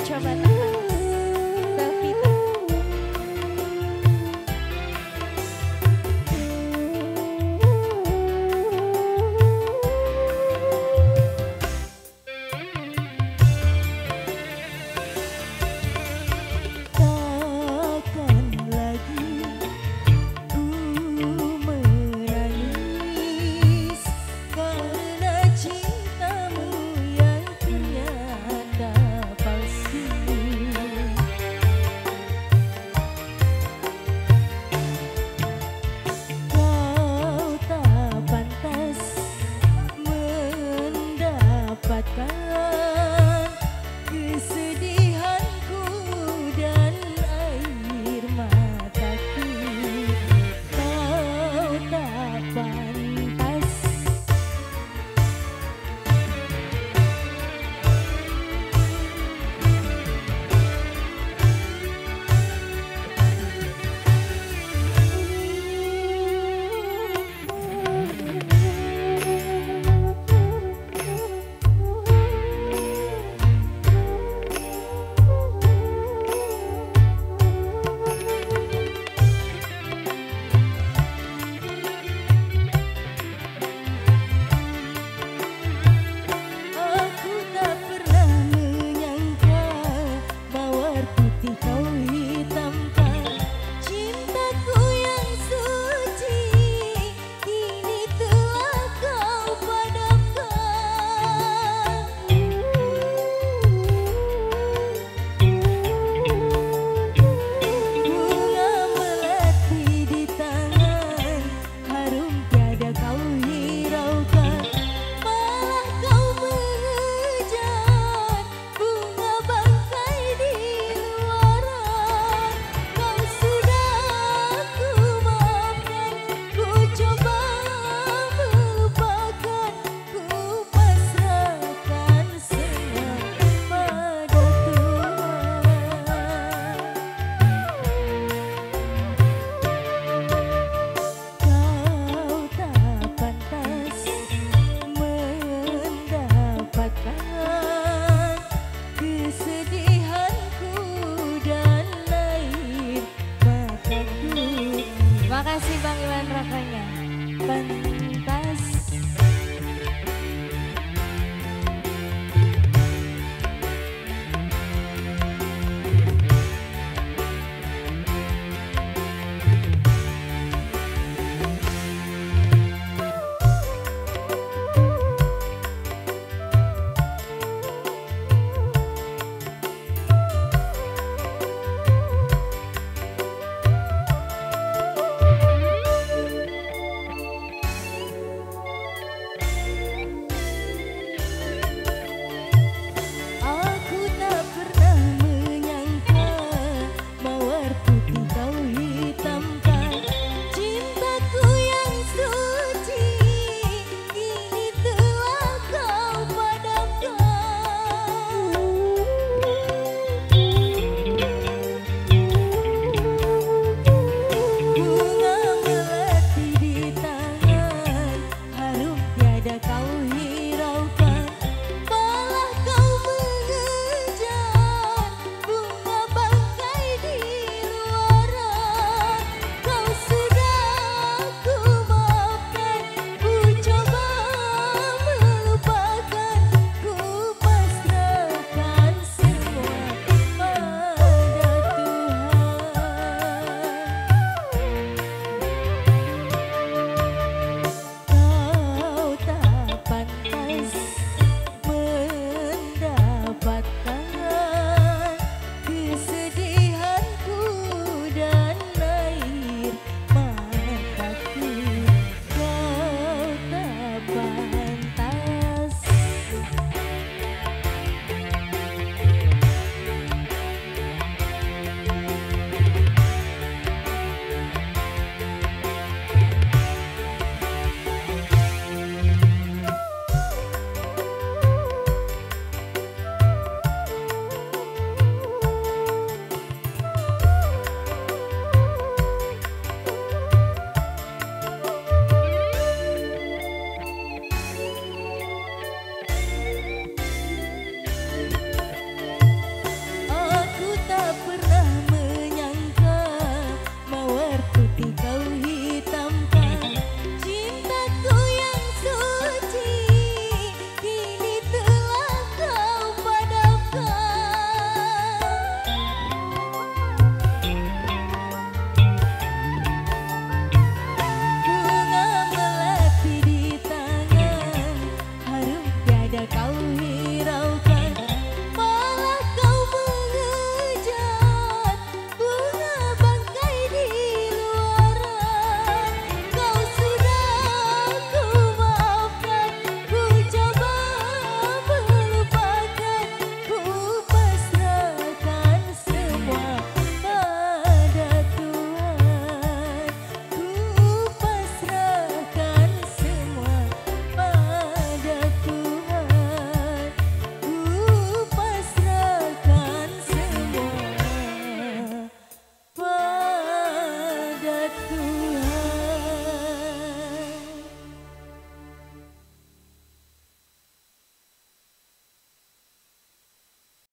coba tak patriarcal